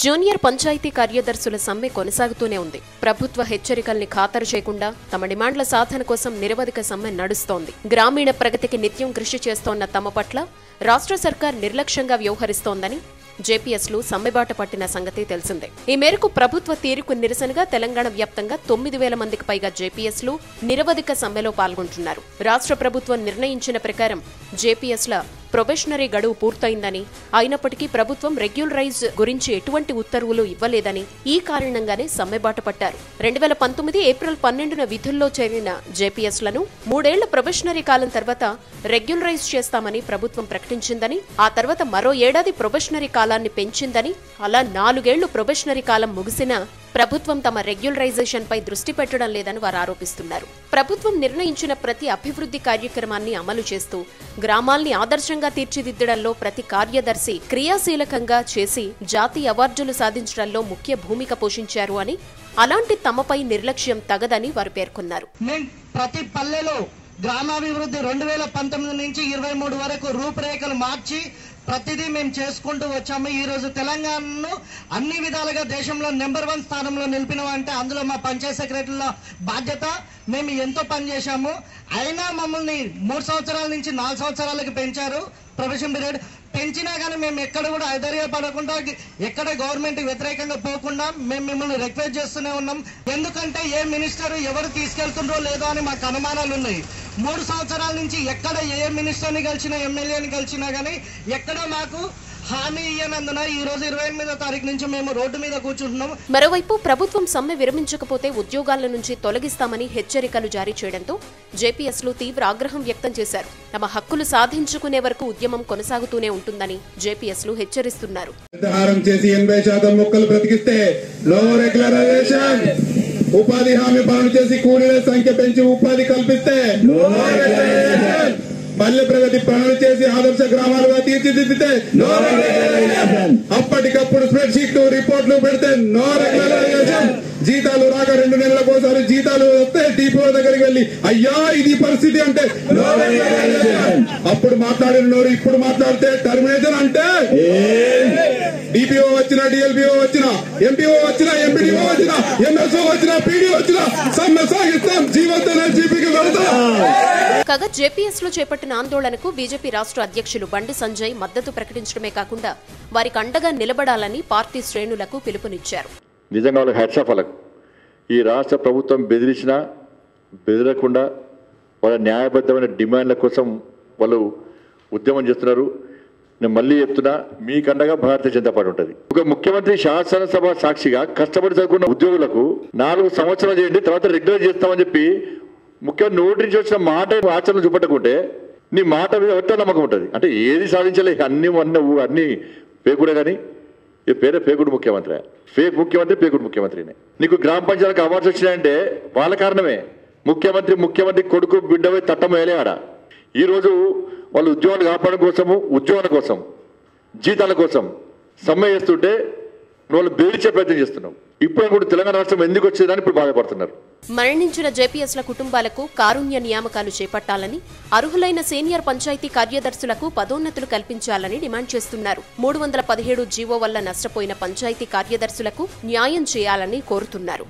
Junior panchayat కార్యదర్శుల సమ్మె కొనసాగుతూనే ఉంది. ప్రభుత్వ హెచ్చరికల్ని ఖాతరు చేయకుండా తమ డిమాండ్ల సాధన కోసం నిరవధిక సమ్మె నడుస్తోంది. గ్రామీణ ప్రగతికి నిత్యం కృషి చేస్తోన్న తమ పట్ల రాష్ట్ర సర్కార్ నిర్లక్ష్యంగా వ్యవహరిస్తోందని జేపీఎస్లు సమ్మెబాట పట్టిన సంగతి తెలిసిందే. ఈ మేరకు ప్రభుత్వ తీరుకు నిరసనగా తెలంగాణ వ్యాప్తంగా తొమ్మిది వేల మందికి పైగా జేపీఎస్లు నిరవధిక సమ్మెలో పాల్గొంటున్నారు. రాష్ట్ర ప్రభుత్వం నిర్ణయించిన ప్రకారం జేపీఎస్ల ప్రొబెషనరీ గడువు పూర్తయిందని అయినప్పటికీ ప్రభుత్వం రెగ్యులరైజ్ గురించి ఎటువంటి ఉత్తర్వులు ఇవ్వలేదని ఈ కారణంగానే సమ్మెబాట పట్టారు. రెండు వేల పంతొమ్మిది ఏప్రిల్ పన్నెండున విధుల్లో చేరిన జేపీఎస్లను మూడేళ్ళ ప్రొబెషనరీ కాలం తర్వాత రెగ్యులరైజ్ చేస్తామని ప్రభుత్వం ప్రకటించిందని ఆ తర్వాత మరో ఏడాది ప్రొబెషనరీ కాలాన్ని పెంచిందని అలా నాలుగేళ్ళు ప్రొబెషనరీ కాలం ముగిసినా ప్రభుత్వం తమ రెగ్యులరైజేషన్ పై దృష్టి పెట్టడం లేదని వారు ఆరోపిస్తున్నారు. ప్రభుత్వం నిర్ణయించిన ప్రతి అభివృద్ధి కార్యక్రమాన్ని అమలు చేస్తూ గ్రామాల్ని ఆదర్శంగా తీర్చిదిద్దడంలో ప్రతి కార్యదర్శి క్రియాశీలకంగా చేసి జాతీయ అవార్డులు సాధించడంలో ముఖ్య భూమిక పోషించారు అని అలాంటి తమపై నిర్లక్ష్యం తగదని వారు పేర్కొన్నారు. ప్రతి పల్లెలో గ్రామాభివృద్ధి రెండు వేల పంతొమ్మిది నుంచి ఇరవై మూడు వరకు రూపురేఖలు మార్చి ప్రతిదీ మేము చేసుకుంటూ వచ్చాము. ఈరోజు తెలంగాణను అన్ని విధాలుగా దేశంలో నెంబర్ వన్ స్థానంలో నిలిపినామంటే అందులో మా పంచాయత్ సెక్రటరీల బాధ్యత మేము ఎంతో పనిచేశాము అయినా మమ్మల్ని మూడు సంవత్సరాల నుంచి నాలుగు సంవత్సరాలకు పెంచారు ప్రొఫెషన్ పీరియడ్. పెంచినా కానీ మేము ఎక్కడ కూడా పడకుండా ఎక్కడ గవర్నమెంట్ వ్యతిరేకంగా పోకుండా మేము మిమ్మల్ని రిక్వెస్ట్ చేస్తూనే ఉన్నాం. ఎందుకంటే ఏ మినిస్టర్ ఎవరు తీసుకెళ్తుండ్రో లేదో అని మాకు అనుమానాలు ఉన్నాయి మూడు సంవత్సరాల నుంచి ఎక్కడ ఏ మినిస్టర్ని కలిసినా ఎమ్మెల్యేని కలిసినా కానీ ఎక్కడ మాకు హామీ ఇయ్యనందున ఈ రోజు ఇరవై ఎనిమిదో తారీఖు నుంచి మేము రోడ్డు మీద కూర్చుంటున్నాం మరోవైపు ప్రభుత్వం సమ్మె విరమించకపోతే ఉద్యోగాల నుంచి తొలగిస్తామని హెచ్చరికలు జారీ చేయడంతో జేపీఎస్లు తీవ్ర ఆగ్రహం వ్యక్తం చేశారు. తమ హక్కులు సాధించుకునే వరకు ఉద్యమం కొనసాగుతూనే ఉంటుందని జేపీఎస్లు హెచ్చరిస్తున్నారు. చేసి ఎనభై శాతం మొక్కలు బ్రతికిస్తే లో రెగ్యులరైజేషన్ ఉపాధి హామీ పనులు చేసి కూలీల సంఖ్య పెంచి ఉపాధి కల్పిస్తే పల్లె ప్రగతి పనులు చేసి ఆదర్శ గ్రామాలుగా తీర్చిదిద్దితే అప్పటికప్పుడు స్ప్రెడ్ షీట్లు రిపోర్ట్లు పెడితే నో రెగ్యులరైజేషన్. జీతాలు రాక రెండు నెలలకు ఒకసారి జీతాలు వస్తే డిపో దగ్గరికి వెళ్ళి అయ్యా ఇది పరిస్థితి అంటే అప్పుడు మాట్లాడిన నోరు ఇప్పుడు మాట్లాడితే టర్మినేషన్ అంటే డిపిఓ వచ్చిన డిఎల్పిఓ వచ్చిన ఎంపీఓ వచ్చిన ఎంపీడీఓ వచ్చిన ఎంఎస్ఓ వచ్చిన పీడీ వచ్చిన సమ్మె సాగిస్తాం జీవోత్తర జీపీకి వెళ్తాం కాగా జేపీఎస్లో చేపట్టిన ఆందోళనకు బీజేపీ రాష్ట్ర అధ్యక్షులు బండి సంజయ్ మద్దతు ప్రకటించడమే కాకుండా వారికి అండగా నిలబడాలని పార్టీ శ్రేణులకు పిలుపునిచ్చారు. నిజంగా వాళ్ళకు ఈ రాష్ట్ర ప్రభుత్వం బెదిరించినా బెదిరకుండా వాళ్ళ న్యాయబద్ధమైన డిమాండ్ల కోసం వాళ్ళు ఉద్యమం చేస్తున్నారు. నేను మళ్ళీ చెప్తున్నా మీకండగా భారతీయ జనతా పార్టీ ఉంటుంది. ఒక ముఖ్యమంత్రి శాసనసభ సాక్షిగా కష్టపడి చదువుకున్న ఉద్యోగులకు నాలుగు సంవత్సరాలు చేయండి తర్వాత రెగ్యులర్ చేస్తామని చెప్పి ముఖ్యమంత్రి నోటి నుంచి వచ్చిన మాట ఆచరణ చూపెట్టకుంటే నీ మాట మీద ఎవరితో నమ్మకం ఉంటుంది. అంటే ఏది సాధించలే? అన్ని అన్న అన్ని పేకుడే కానీ ఈ పేరే పేకుడు ముఖ్యమంత్రి. ఫేక్ ముఖ్యమంత్రి పేకుడు ముఖ్యమంత్రినే. నీకు గ్రామ పంచాయతీలకు అవార్డ్స్ వచ్చినాయంటే వాళ్ళ కారణమే. ముఖ్యమంత్రి ముఖ్యమంత్రి కొడుకు బిడ్డపై తట్టం వేలే ఆడ. ఈరోజు వాళ్ళు ఉద్యోగాలు కాపాడడం కోసము ఉద్యోగాల కోసం జీతాల కోసం సమ్మె చేస్తుంటే వాళ్ళు బేడిచే ప్రయత్నం చేస్తున్నాం ఇప్పుడు కూడా తెలంగాణ రాష్ట్రం ఎందుకు వచ్చేదని ఇప్పుడు బాధపడుతున్నారు. మరణించిన జేపీఎస్ల కుటుంబాలకు కారుణ్య నియామకాలు చేపట్టాలని అర్హులైన సీనియర్ పంచాయతీ కార్యదర్శులకు పదోన్నతులు కల్పించాలని డిమాండ్ చేస్తున్నారు. మూడు వందల పదిహేడు జీవో వల్ల నష్టపోయిన పంచాయతీ కార్యదర్శులకు న్యాయం చేయాలని కోరుతున్నారు.